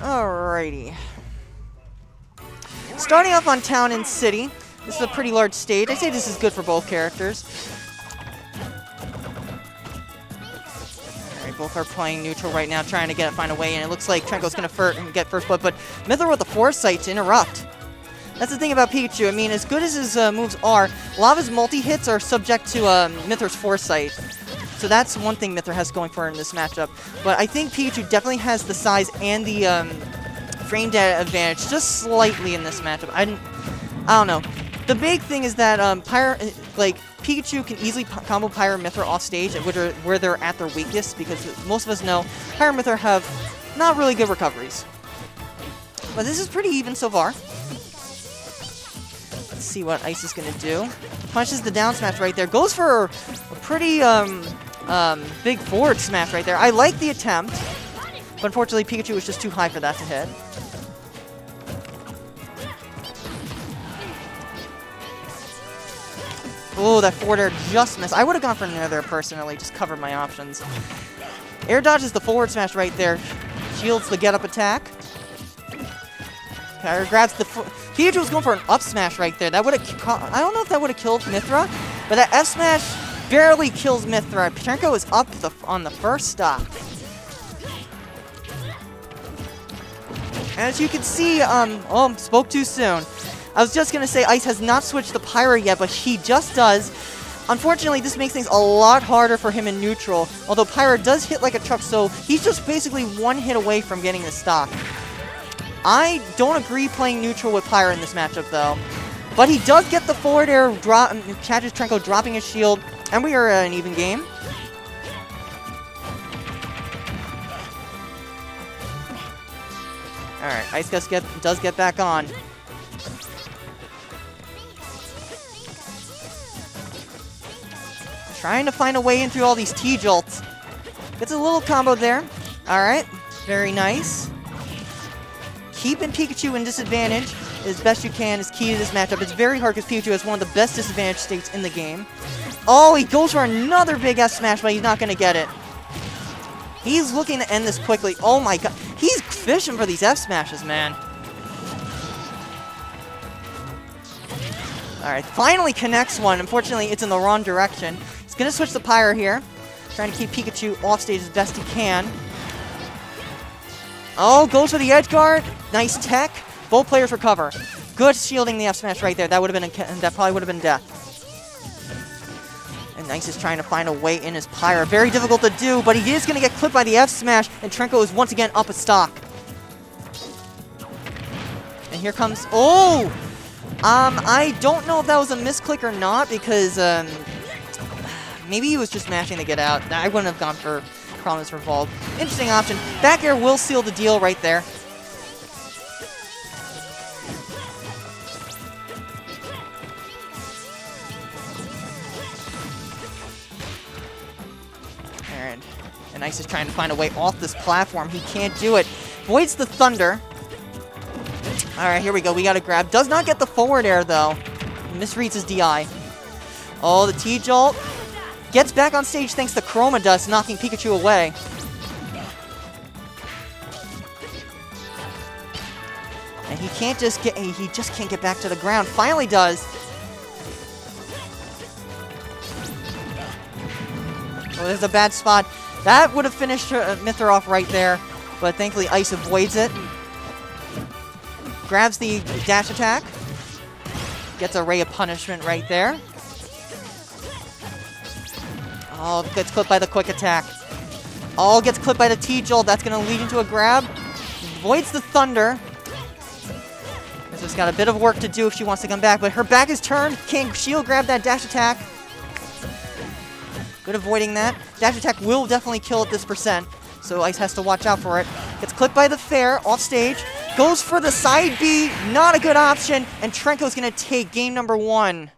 Alrighty. Starting off on Town and City. This is a pretty large stage. I say this is good for both characters. Alright, both are playing neutral right now, trying to get find a way in. It looks like Trenko's going to get first blood, but Mythra with the foresight to interrupt. That's the thing about Pikachu. I mean, as good as his uh, moves are, his multi-hits are subject to um, Mythra's foresight. So that's one thing Mythra has going for her in this matchup. But I think Pikachu definitely has the size and the um, frame data advantage just slightly in this matchup. I, I don't know. The big thing is that um, Pyra, like Pikachu can easily combo and off stage, which are where they're at their weakest, because most of us know and have not really good recoveries. But this is pretty even so far. Let's see what Ice is going to do. Punches the down smash right there. Goes for a pretty um, um, big forward smash right there. I like the attempt, but unfortunately Pikachu was just too high for that to hit. Oh, that forward air just missed. I would have gone for another personally, just covered my options. Air dodges the forward smash right there. Shields the get-up attack. Pyra grabs the... Pikachu was going for an up smash right there. That would have... I don't know if that would have killed Mythra, but that F smash barely kills Mythra. Petrenko is up the, on the first stop. As you can see, um, oh, spoke too soon. I was just going to say Ice has not switched the Pyra yet, but he just does. Unfortunately, this makes things a lot harder for him in neutral, although Pyra does hit like a truck, so he's just basically one hit away from getting the stock. I don't agree playing neutral with Pyra in this matchup, though. But he does get the forward air, drop, catches Trenko dropping his shield, and we are at an even game. Alright, Ice Gust get, does get back on. Trying to find a way in through all these T-Jolts. Gets a little combo there. Alright, very nice. Keeping Pikachu in disadvantage as best you can is key to this matchup. It's very hard because Pikachu has one of the best disadvantage states in the game. Oh, he goes for another big F smash, but he's not going to get it. He's looking to end this quickly. Oh my god. He's fishing for these F smashes, man. Alright, finally connects one. Unfortunately, it's in the wrong direction. He's Gonna switch the Pyra here. Trying to keep Pikachu off stage as best he can. Oh, goes for the edge guard. Nice tech. Both players recover. Good shielding the F smash right there. That would have been a, that probably would have been death. And Nice is trying to find a way in his Pyra. Very difficult to do, but he is going to get clipped by the F smash, and Trenko is once again up a stock. And here comes... Oh! Um, I don't know if that was a misclick or not, because um, Maybe he was just mashing to get out. I wouldn't have gone for Prominence Revolt. Interesting option. Back air will seal the deal right there. And Ice is trying to find a way off this platform. He can't do it. Voids the Thunder. Alright, here we go. We got to grab. Does not get the forward air, though. Misreads his DI. Oh, the T-Jolt. Gets back on stage thanks to Chroma Dust, knocking Pikachu away. And he can't just get, he just can't get back to the ground. Finally does. Well, there's a bad spot. That would have finished uh, off right there, but thankfully Ice avoids it. Grabs the dash attack. Gets a Ray of Punishment right there. Oh, gets clipped by the quick attack. Oh, gets clipped by the T-Jolt. That's going to lead into a grab. Voids the Thunder. This has got a bit of work to do if she wants to come back, but her back is turned. Can't shield grab that dash attack. Good avoiding that. Dash attack will definitely kill at this percent, so Ice has to watch out for it. Gets clipped by the fair, off stage. Goes for the side B, not a good option, and Trenko's going to take game number one.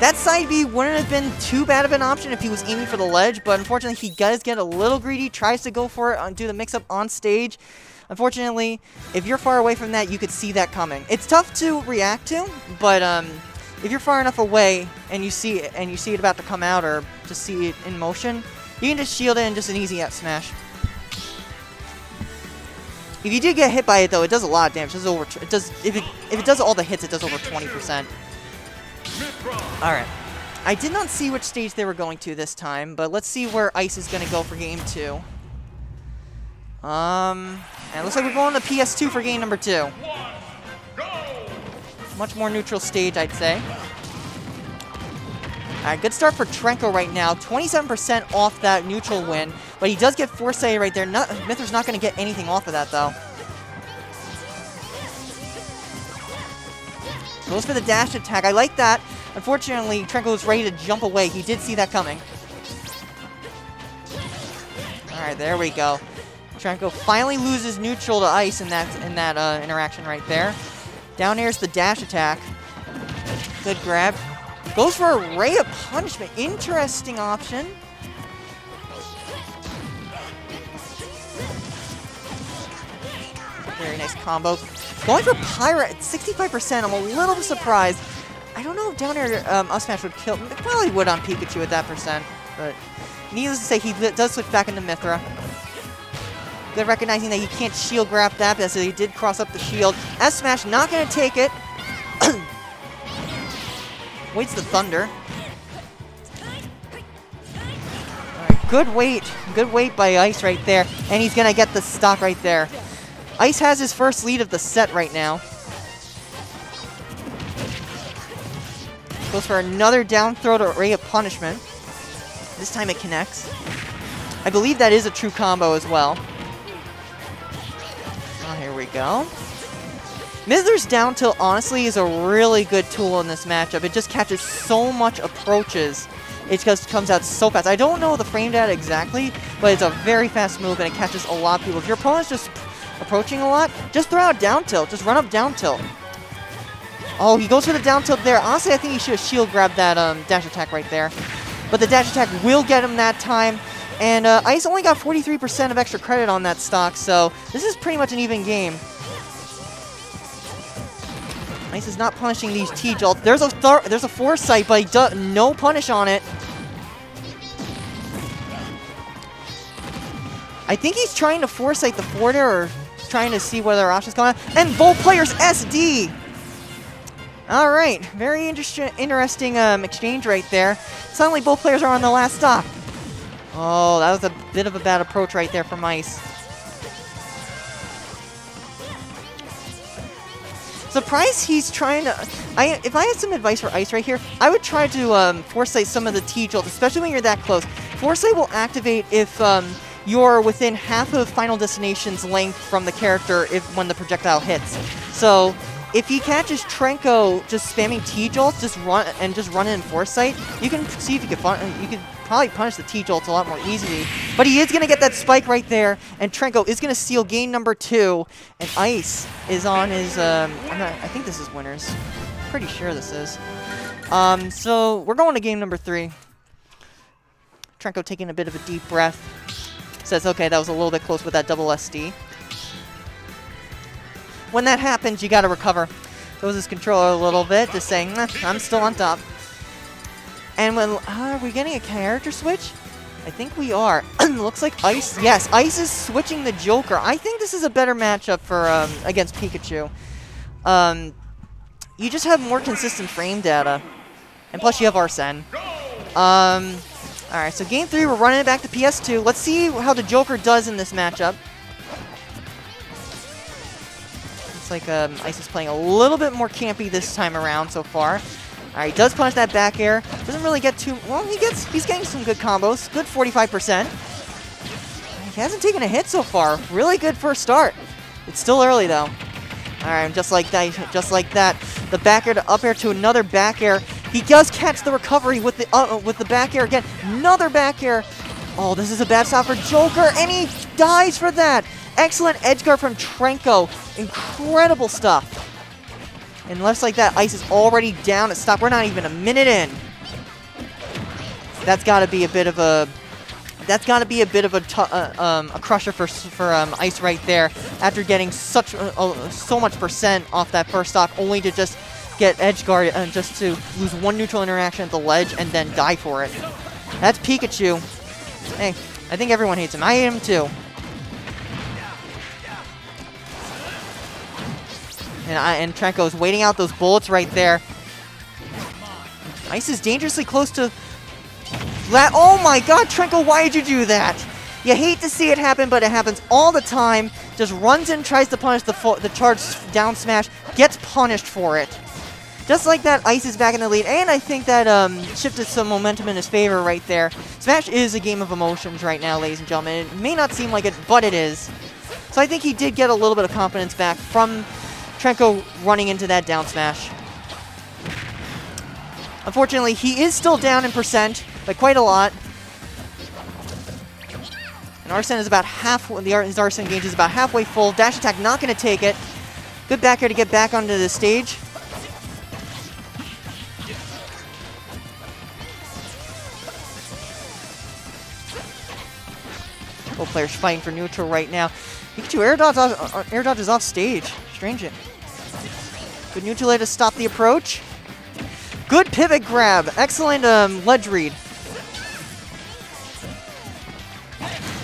That side B wouldn't have been too bad of an option if he was aiming for the ledge, but unfortunately he does get a little greedy, tries to go for it, and do the mix-up on stage. Unfortunately, if you're far away from that, you could see that coming. It's tough to react to, but um, if you're far enough away and you see it, and you see it about to come out or just see it in motion, you can just shield it and just an easy F smash. If you do get hit by it, though, it does a lot of damage. It does over. It does if it if it does all the hits, it does over 20%. All right. I did not see which stage they were going to this time, but let's see where Ice is going to go for game two. Um, and it looks like we're going to PS2 for game number two. Much more neutral stage, I'd say. Alright, good start for Trenko right now. 27% off that neutral win, but he does get Foresight right there. Not, Mythra's not going to get anything off of that, though. Goes for the dash attack. I like that. Unfortunately, Trenko is ready to jump away. He did see that coming. Alright, there we go. Trenko finally loses neutral to ice in that in that uh, interaction right there. Down airs the dash attack. Good grab. Goes for a ray of punishment. Interesting option. Very nice combo. Going for Pirate at 65%. I'm a little surprised. I don't know if down air um, up smash would kill. It probably would on Pikachu at that percent. But needless to say, he does switch back into Mythra. Good recognizing that he can't shield grab that, as he did cross up the shield. S Smash not going to take it. Waits the Thunder. Right, good wait. Good wait by Ice right there. And he's going to get the stock right there. Ice has his first lead of the set right now. Goes for another down throw to Ray of Punishment. This time it connects. I believe that is a true combo as well. Here we go. Mythra's down tilt, honestly, is a really good tool in this matchup. It just catches so much approaches. It just comes out so fast. I don't know the frame data exactly, but it's a very fast move, and it catches a lot of people. If your opponent's just approaching a lot, just throw out down tilt. Just run up down tilt. Oh, he goes for the down tilt there. Honestly, I think he should have shield grabbed that um, dash attack right there. But the dash attack will get him that time. And uh, Ice only got 43% of extra credit on that stock, so this is pretty much an even game. Ice is not punishing these T-Jolts. There's a th there's a Foresight, but he does no punish on it. I think he's trying to Foresight the forwarder or trying to see whether Asha's going on. And both players SD! All right, very inter interesting um, exchange right there. Suddenly both players are on the last stop. Oh, that was a bit of a bad approach right there from Ice. Surprised he's trying to... I, if I had some advice for Ice right here, I would try to um, Foresight some of the T-Jolt, especially when you're that close. Foresight will activate if um, you're within half of Final Destination's length from the character if when the projectile hits. So if he catches Trenko just spamming T-Jolts, just run and just run in Foresight, you can see if you can you can probably punish the T-Jolts a lot more easily. But he is going to get that spike right there, and Trenko is going to steal game number two, and Ice is on his, um, not, i think this is winners. Pretty sure this is. Um, so we're going to game number three. Trenko taking a bit of a deep breath. Says, okay, that was a little bit close with that double SD. When that happens, you got to recover. Throws his controller a little bit, just saying, I'm still on top. And when uh, are we getting a character switch? I think we are. Looks like Ice. Yes, Ice is switching the Joker. I think this is a better matchup for um, against Pikachu. Um, you just have more consistent frame data, and plus you have Arsene. Um, all right, so game three, we're running it back to PS2. Let's see how the Joker does in this matchup. Looks like um, Ice is playing a little bit more campy this time around so far. Alright, he does punish that back air. Doesn't really get too... Well, he gets, he's getting some good combos. Good 45%. He hasn't taken a hit so far. Really good first start. It's still early, though. Alright, just like that, just like that. The back air to up air to another back air. He does catch the recovery with the uh, with the back air again. Another back air. Oh, this is a bad stop for Joker, and he dies for that. Excellent edge guard from Trenko. Incredible stuff. And left like that, Ice is already down at stop. We're not even a minute in. That's got to be a bit of a... That's got to be a bit of a uh, um, a crusher for for um, Ice right there. After getting such uh, uh, so much percent off that first stock, only to just get edge guard and just to lose one neutral interaction at the ledge and then die for it. That's Pikachu. Hey, I think everyone hates him. I hate him too. And, I, and Trenko is waiting out those bullets right there. Ice is dangerously close to that. Oh my god, Trenko, why did you do that? You hate to see it happen, but it happens all the time. Just runs in, tries to punish the, the charge down smash, gets punished for it. Just like that, Ice is back in the lead, and I think that um, shifted some momentum in his favor right there. Smash is a game of emotions right now, ladies and gentlemen. It may not seem like it, but it is. So I think he did get a little bit of confidence back from Trenko running into that down smash. Unfortunately, he is still down in percent by quite a lot. And Arsene is about half, the his Arsene gauge is about halfway full. Dash attack not going to take it. Good back air to get back onto the stage. Both players fighting for neutral right now. Pikachu air dodge, air dodge is off stage. Strange it. Good neutral to stop the approach. Good pivot grab. Excellent um, ledge read.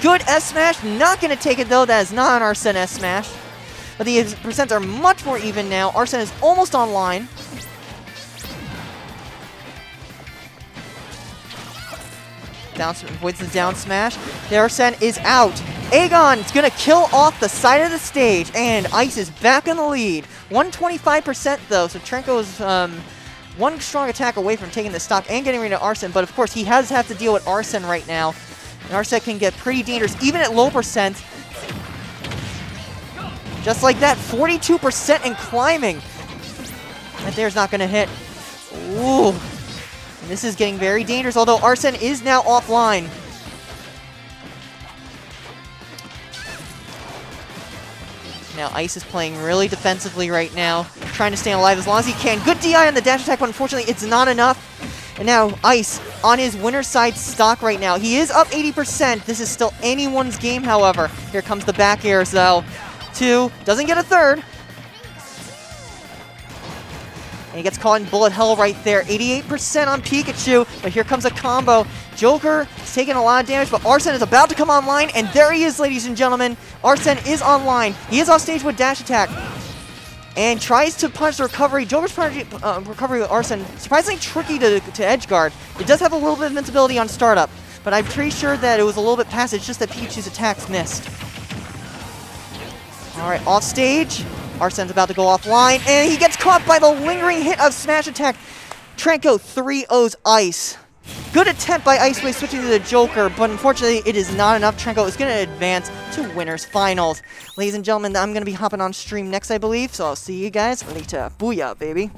Good S smash. Not going to take it though. That is not an Arsene S smash. But the percents are much more even now. Arsene is almost online. Down, avoids the down smash. The Arsene is out. Aegon is going to kill off the side of the stage, and Ice is back in the lead. 125% though, so Trenko is um, one strong attack away from taking the stock and getting rid of Arsene, but of course he has have to deal with Arsene right now. And Arsene can get pretty dangerous, even at low percent. Just like that, 42% and climbing. That there's not going to hit. Ooh. And this is getting very dangerous, although Arsene is now offline. Now Ice is playing really defensively right now, trying to stay alive as long as he can. Good DI on the dash attack, but unfortunately it's not enough. And now Ice on his winner side stock right now. He is up 80%. This is still anyone's game, however. Here comes the back air, though. Two, doesn't get a third. And he gets caught in bullet hell right there. 88% on Pikachu, but here comes a combo. Joker is taking a lot of damage, but Arsene is about to come online, and there he is, ladies and gentlemen. Arsene is online. He is off stage with dash attack. And tries to punch the recovery. Joker's uh, recovery with Arsene, surprisingly tricky to, to edge guard. It does have a little bit of invincibility on startup, but I'm pretty sure that it was a little bit past. It's just that Pikachu's attacks missed. Alright, off stage. Arsene's about to go offline, and he gets caught by the lingering hit of Smash Attack. Trenko 3-0's Ice. Good attempt by Iceway switching to the Joker, but unfortunately it is not enough. Trenko is going to advance to Winners Finals. Ladies and gentlemen, I'm going to be hopping on stream next, I believe, so I'll see you guys later. Booyah, baby.